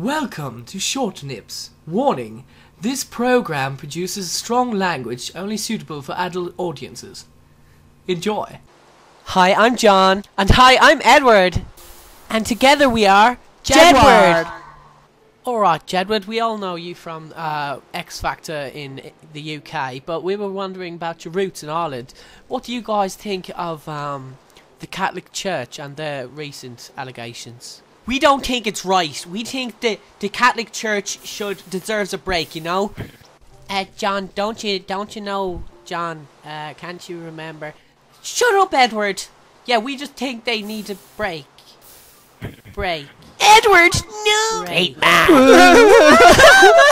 Welcome to Short Nips. Warning this program produces strong language only suitable for adult audiences. Enjoy. Hi, I'm John. And hi, I'm Edward. And together we are Jedward. Alright, Jedward, we all know you from uh, X Factor in the UK, but we were wondering about your roots in Ireland. What do you guys think of um, the Catholic Church and their recent allegations? We don't think it's right. We think that the Catholic Church should deserves a break, you know? Uh, John, don't you don't you know, John, uh, can't you remember? Shut up, Edward! Yeah, we just think they need a break. Break. Edward, no! Break.